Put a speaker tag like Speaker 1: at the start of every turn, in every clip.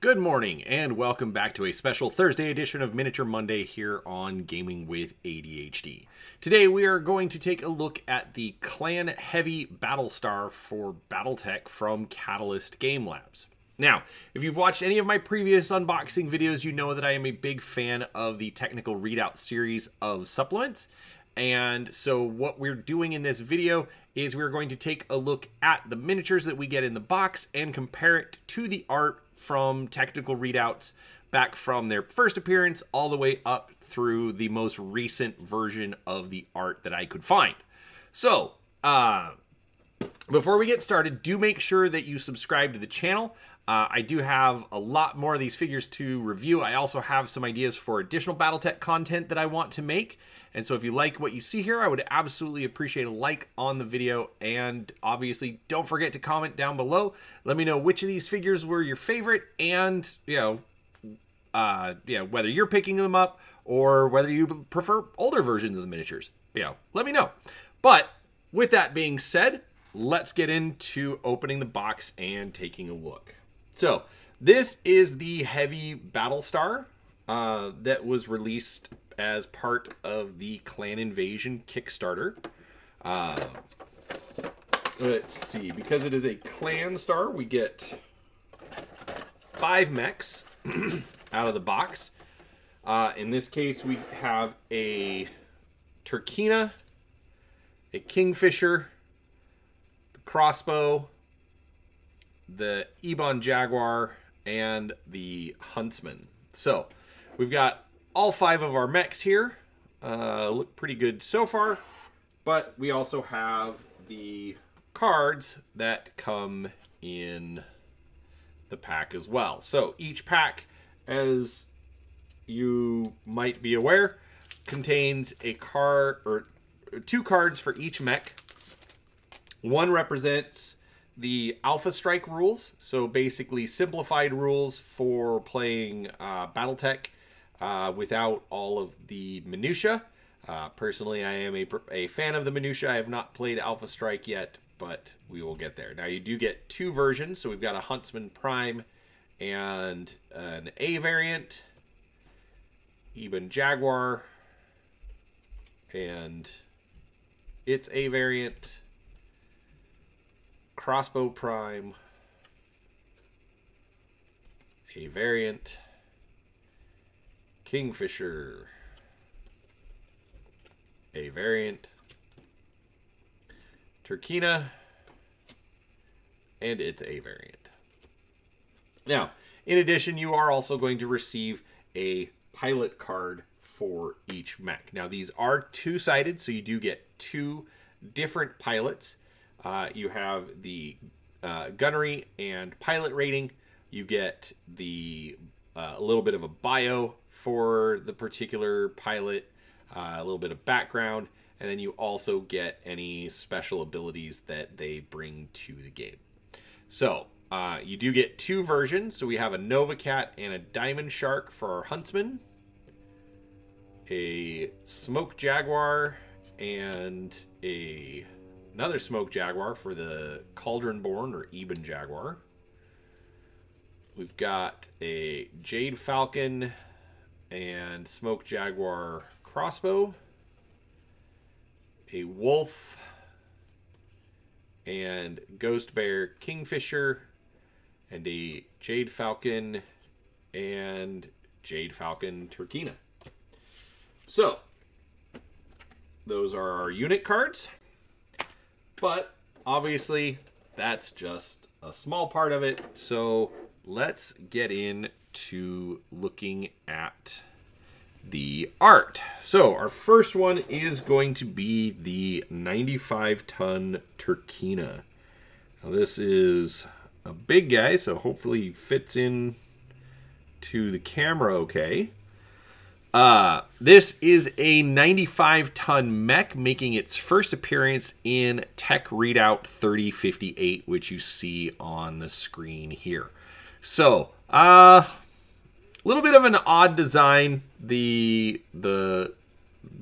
Speaker 1: Good morning, and welcome back to a special Thursday edition of Miniature Monday here on Gaming with ADHD. Today we are going to take a look at the Clan Heavy Battlestar for Battletech from Catalyst Game Labs. Now, if you've watched any of my previous unboxing videos, you know that I am a big fan of the Technical Readout series of supplements. And so what we're doing in this video is we're going to take a look at the miniatures that we get in the box and compare it to the art from technical readouts back from their first appearance all the way up through the most recent version of the art that I could find. So, uh, before we get started, do make sure that you subscribe to the channel. Uh, I do have a lot more of these figures to review. I also have some ideas for additional Battletech content that I want to make. And so if you like what you see here, I would absolutely appreciate a like on the video. And obviously, don't forget to comment down below. Let me know which of these figures were your favorite and, you know, uh, know, whether you're picking them up or whether you prefer older versions of the miniatures. You know, let me know. But with that being said, let's get into opening the box and taking a look. So this is the Heavy Battlestar uh, that was released as part of the Clan Invasion Kickstarter. Uh, let's see, because it is a clan star, we get five mechs out of the box. Uh, in this case, we have a Turkina, a Kingfisher, crossbow, the Ebon Jaguar, and the Huntsman. So, we've got all five of our mechs here. Uh, look pretty good so far. But we also have the cards that come in the pack as well. So each pack, as you might be aware, contains a card or two cards for each mech. One represents the Alpha Strike rules, so basically simplified rules for playing uh, BattleTech uh, without all of the minutia. Uh, personally, I am a, a fan of the minutia. I have not played Alpha Strike yet, but we will get there. Now, you do get two versions, so we've got a Huntsman Prime and an A variant, Ebon Jaguar, and its A variant, Crossbow Prime, A variant, Kingfisher, a variant, Turkina, and it's a variant. Now, in addition, you are also going to receive a pilot card for each mech. Now, these are two-sided, so you do get two different pilots. Uh, you have the uh, gunnery and pilot rating. You get the uh, a little bit of a bio for the particular pilot, uh, a little bit of background, and then you also get any special abilities that they bring to the game. So uh, you do get two versions. So we have a Nova Cat and a Diamond Shark for our Huntsman, a Smoke Jaguar, and a another Smoke Jaguar for the Cauldron Born or Ebon Jaguar. We've got a Jade Falcon, and Smoke Jaguar crossbow, a wolf, and Ghost Bear Kingfisher, and a Jade Falcon and Jade Falcon Turkina. So, those are our unit cards. But obviously, that's just a small part of it. So let's get into looking at the art. So our first one is going to be the 95 ton Turkina. Now this is a big guy, so hopefully fits in to the camera okay. Uh, this is a 95 ton mech making its first appearance in Tech Readout 3058, which you see on the screen here. So, uh, a little bit of an odd design. The the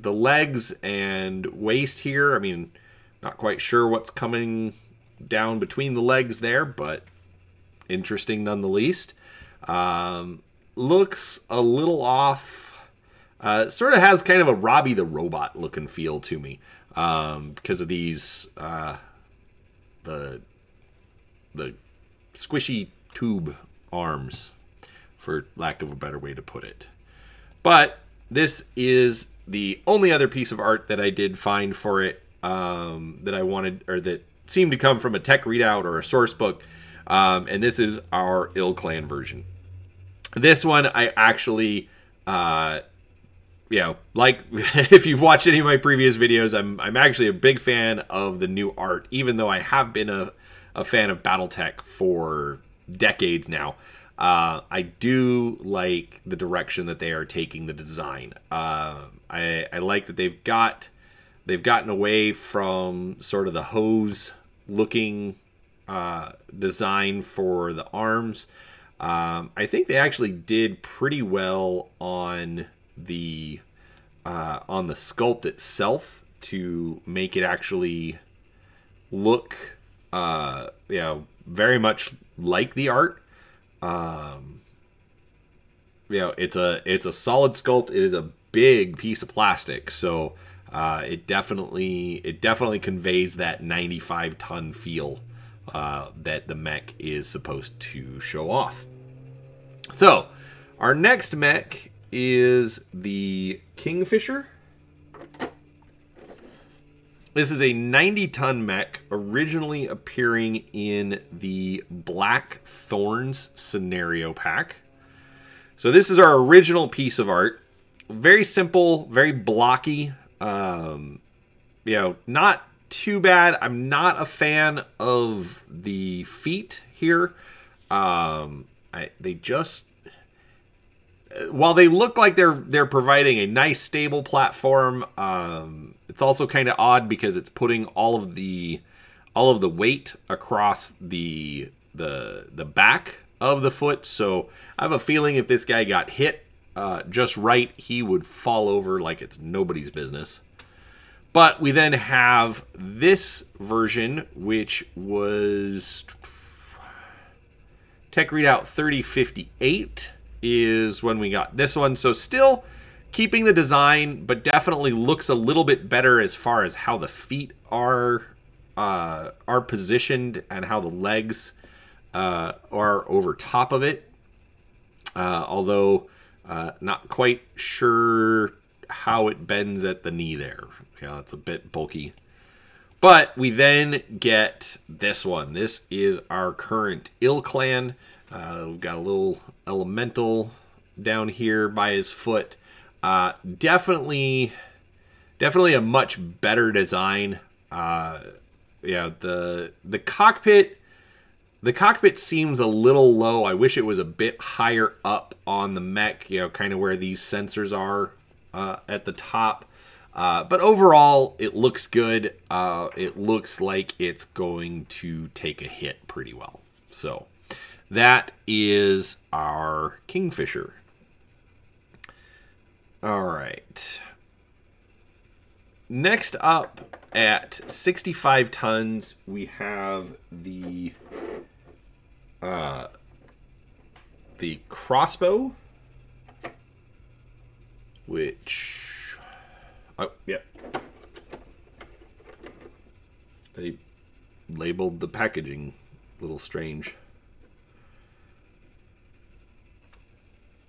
Speaker 1: the legs and waist here. I mean, not quite sure what's coming down between the legs there, but interesting none the least. Um, looks a little off. Uh, sort of has kind of a Robbie the Robot looking feel to me um, because of these uh, the the squishy tube arms, for lack of a better way to put it. But this is the only other piece of art that I did find for it um, that I wanted or that seemed to come from a tech readout or a source book. Um, and this is our ilClan version. This one I actually, uh, you know, like if you've watched any of my previous videos, I'm I'm actually a big fan of the new art, even though I have been a, a fan of BattleTech for decades now. Uh, I do like the direction that they are taking the design. Uh, I, I like that they've got they've gotten away from sort of the hose looking uh, design for the arms. Um, I think they actually did pretty well on the uh, on the sculpt itself to make it actually look, uh, you know, very much like the art. Um, you know, it's a it's a solid sculpt. It is a big piece of plastic, so uh, it definitely it definitely conveys that 95 ton feel uh, that the mech is supposed to show off. So, our next mech is the Kingfisher. This is a 90 ton mech originally appearing in the Black Thorns scenario pack. So, this is our original piece of art. Very simple, very blocky. Um, you know, not too bad. I'm not a fan of the feet here. Um, I, they just while they look like they're they're providing a nice stable platform, um, it's also kind of odd because it's putting all of the all of the weight across the the the back of the foot. So I have a feeling if this guy got hit uh, just right, he would fall over like it's nobody's business. But we then have this version, which was Tech Readout 3058 is when we got this one. So still keeping the design, but definitely looks a little bit better as far as how the feet are uh, are positioned and how the legs uh, are over top of it. Uh, although uh, not quite sure how it bends at the knee there. Yeah, it's a bit bulky. But we then get this one. This is our current ilClan. Uh, we've got a little elemental down here by his foot. Uh, definitely, definitely a much better design. Uh, yeah, the the cockpit, the cockpit seems a little low. I wish it was a bit higher up on the mech. You know, kind of where these sensors are uh, at the top. Uh, but overall, it looks good. Uh, it looks like it's going to take a hit pretty well. So that is our Kingfisher. All right. Next up at 65 tons, we have the uh, the crossbow, which Oh, yeah. They labeled the packaging a little strange.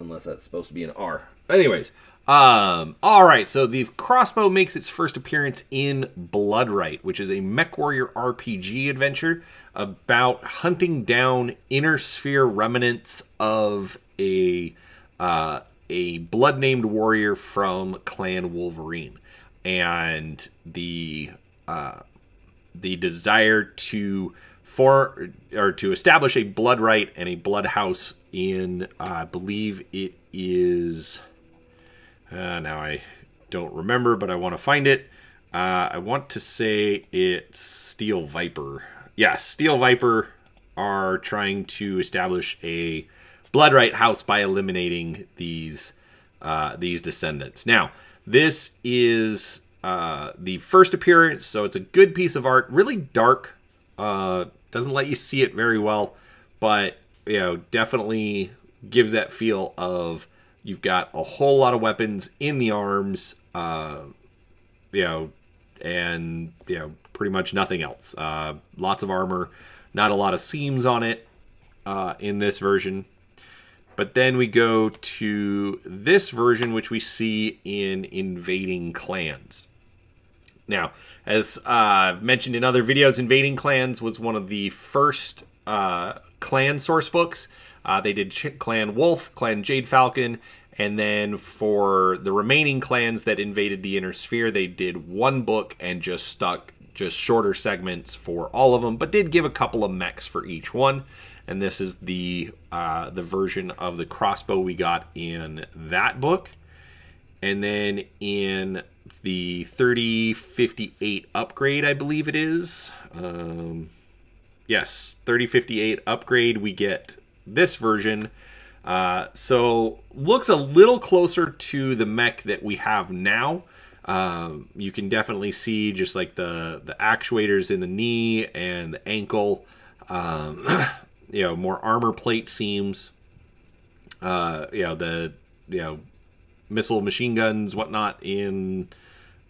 Speaker 1: Unless that's supposed to be an R. Anyways, um, all right, so the crossbow makes its first appearance in Bloodright, which is a MechWarrior RPG adventure about hunting down inner sphere remnants of a uh, a blood named warrior from Clan Wolverine, and the uh, the desire to for or to establish a blood right and a blood house in uh, I believe it is uh, now I don't remember, but I want to find it. Uh, I want to say it's Steel Viper. Yeah, Steel Viper are trying to establish a Bloodright house by eliminating these uh, these descendants. Now, this is uh, the first appearance, so it's a good piece of art. Really dark, uh, doesn't let you see it very well, but you know, definitely gives that feel of you've got a whole lot of weapons in the arms, uh, you know, and you know, pretty much nothing else. Uh, lots of armor, not a lot of seams on it uh, in this version. But then we go to this version, which we see in Invading Clans. Now, as uh, mentioned in other videos, Invading Clans was one of the first uh, clan source books. Uh, they did Ch- Clan Wolf, Clan Jade Falcon, and then for the remaining clans that invaded the Inner Sphere, they did one book and just stuck just shorter segments for all of them, but did give a couple of mechs for each one. And this is the uh, the version of the crossbow we got in that book. And then in the 3058 upgrade, I believe it is. Um, yes, 3058 upgrade, we get this version. Uh, so looks a little closer to the mech that we have now. Um, you can definitely see just like the the actuators in the knee and the ankle. Um, you know, more armor plate seams. Uh, you know the you know missile machine guns whatnot in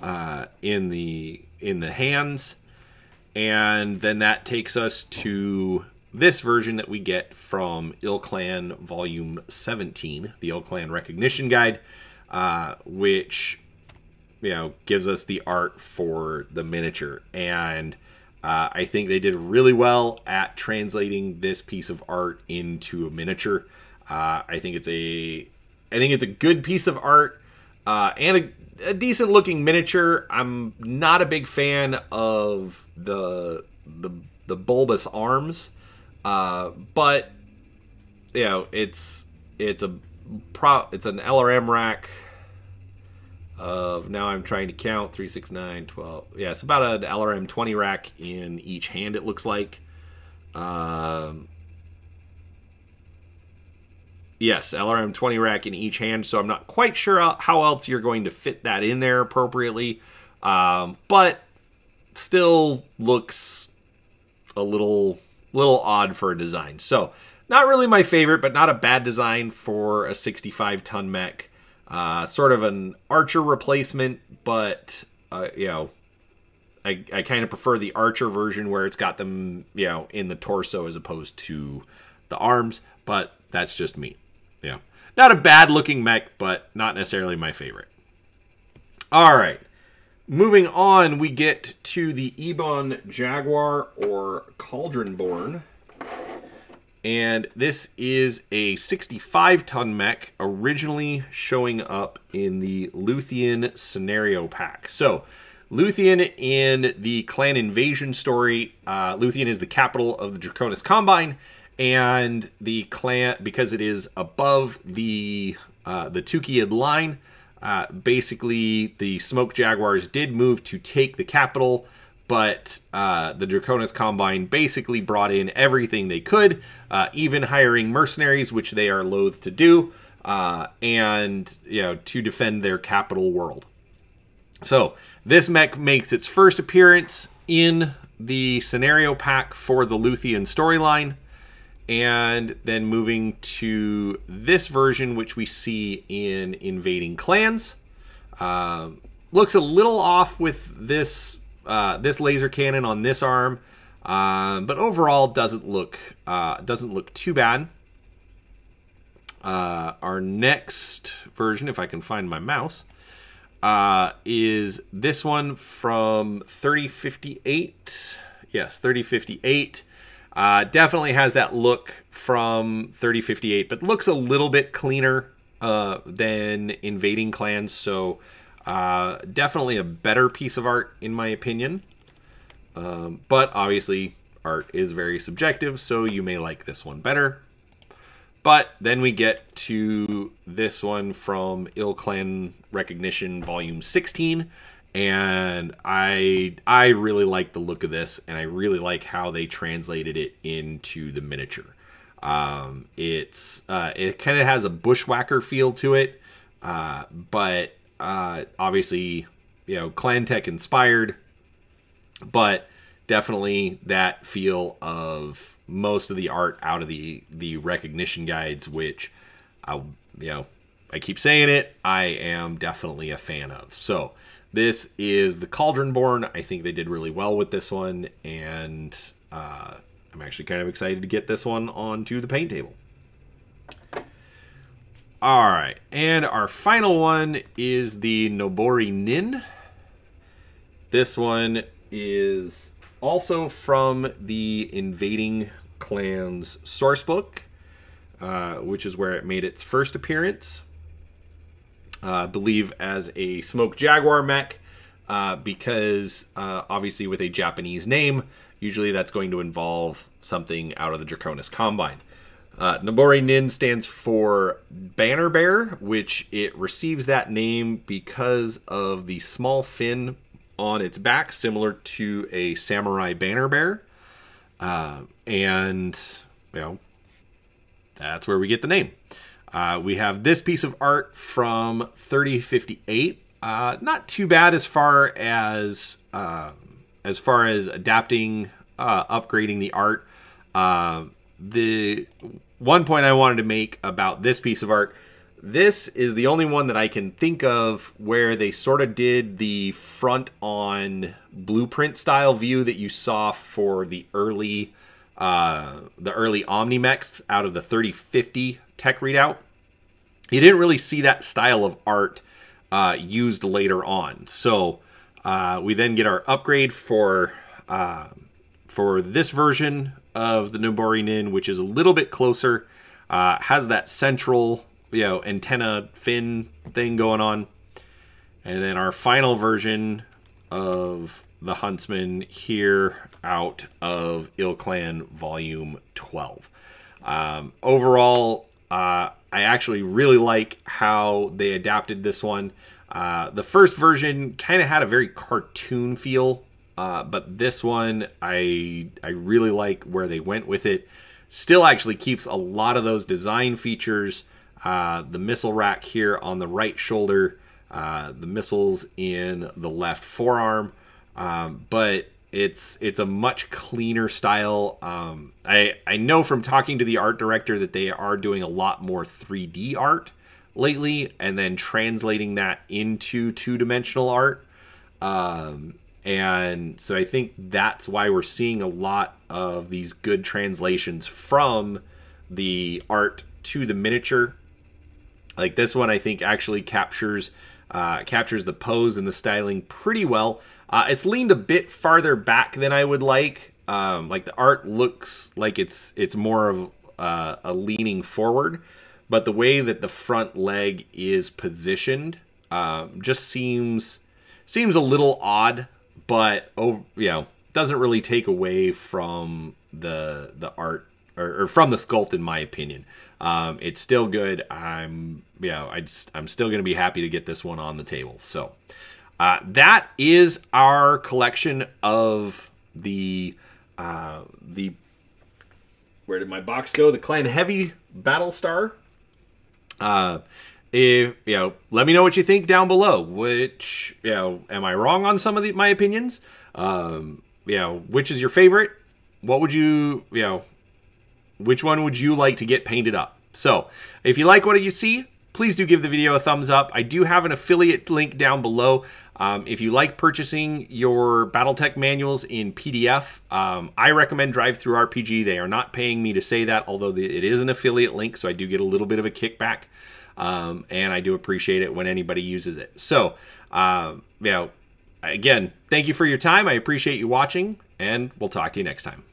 Speaker 1: uh, in the in the hands, and then that takes us to this version that we get from ilClan Volume 17, the ilClan Recognition Guide, uh, which you know gives us the art for the miniature, and uh, I think they did really well at translating this piece of art into a miniature. Uh, I think it's a, I think it's a good piece of art uh, and a, a decent looking miniature. I'm not a big fan of the the the bulbous arms. Uh, but you know, it's it's a pro it's an LRM rack of now I'm trying to count 3 6 9 12 yeah it's about an LRM 20 rack in each hand it looks like um, yes LRM 20 rack in each hand so I'm not quite sure how else you're going to fit that in there appropriately um, but still looks a little little odd for a design. So, not really my favorite, but not a bad design for a 65 ton mech. Uh, sort of an Archer replacement, but uh, you know, I, I kind of prefer the Archer version where it's got them, you know, in the torso as opposed to the arms. But that's just me. Yeah, not a bad looking mech, but not necessarily my favorite. All right. Moving on, we get to the Ebon Jaguar or Cauldronborn. And this is a 65 ton mech, originally showing up in the Luthien scenario pack. So, Luthien in the clan invasion story, uh, Luthien is the capital of the Draconis Combine, and the clan, because it is above the uh, the Tukayyid line, uh, basically, the Smoke Jaguars did move to take the capital, but uh, the Draconis Combine basically brought in everything they could, uh, even hiring mercenaries, which they are loath to do, uh, and you know to defend their capital world. So this mech makes its first appearance in the scenario pack for the Luthien storyline and then moving to this version, which we see in Invading Clans. Uh, looks a little off with this uh, this laser cannon on this arm, uh, but overall doesn't look uh, doesn't look too bad. Uh, our next version, if I can find my mouse, uh, is this one from 3058. Yes, 3058. Uh, definitely has that look from 3058, but looks a little bit cleaner uh, than Invading Clans. So uh, definitely a better piece of art in my opinion. Um, but obviously, art is very subjective, so you may like this one better. But then we get to this one from ilClan Recognition Volume 16 and I I really like the look of this, and I really like how they translated it into the miniature. Um, it's uh, it kind of has a bushwhacker feel to it, uh, but uh, obviously you know Clan Tech inspired, but definitely that feel of most of the art out of the the recognition guides, which I you know I keep saying it, I am definitely a fan of. So this is the Cauldronborn. I think they did really well with this one, and uh, I'm actually kind of excited to get this one onto the paint table. All right, and our final one is the Nobori Nin. This one is also from the Invading Clans sourcebook, uh, which is where it made its first appearance. Uh, I believe as a Smoke Jaguar mech, uh, because uh, obviously with a Japanese name, usually that's going to involve something out of the Draconis Combine. Uh, Nobori Nin stands for Banner Bear, which it receives that name because of the small fin on its back, similar to a samurai banner bear. Uh, and, you know, that's where we get the name. Uh, we have this piece of art from 3058. Uh, not too bad as far as uh, as far as adapting, uh, upgrading the art. Uh, the one point I wanted to make about this piece of art this is the only one that I can think of where they sort of did the front on blueprint style view that you saw for the early uh, the early OmniMechs out of the 3050 tech readout. You didn't really see that style of art uh, used later on. So uh, we then get our upgrade for uh, for this version of the Nobori Nin, which is a little bit closer. Uh, has that central you know antenna fin thing going on and then our final version of the huntsman here out of ilClan volume 12 um, overall uh, i actually really like how they adapted this one uh, the first version kind of had a very cartoon feel uh, but this one i i really like where they went with it still actually keeps a lot of those design features uh, the missile rack here on the right shoulder, uh, the missiles in the left forearm. Um, but it's it's a much cleaner style. Um, I I know from talking to the art director that they are doing a lot more 3D art lately, and then translating that into two dimensional art. Um, and so I think that's why we're seeing a lot of these good translations from the art to the miniature like this one, I think actually captures uh, captures the pose and the styling pretty well. Uh, it's leaned a bit farther back than I would like. Um, like the art looks like it's it's more of uh, a leaning forward, but the way that the front leg is positioned um, just seems seems a little odd. But over, you know, doesn't really take away from the the art or, or from the sculpt, in my opinion. Um, it's still good. I'm, just, I'm still going to be happy to get this one on the table. So uh, that is our collection of the uh, the where did my box go? The Clan Heavy Battle Star. Uh, if you know, let me know what you think down below. Which you know, am I wrong on some of the, my opinions? Um, you know, which is your favorite? What would you you know? Which one would you like to get painted up? So, if you like what you see, please do give the video a thumbs up. I do have an affiliate link down below. Um, if you like purchasing your Battletech manuals in PDF, um, I recommend DriveThruRPG. They are not paying me to say that, although it is an affiliate link, so I do get a little bit of a kickback. Um, and I do appreciate it when anybody uses it. So, uh, again, thank you for your time. I appreciate you watching, and we'll talk to you next time.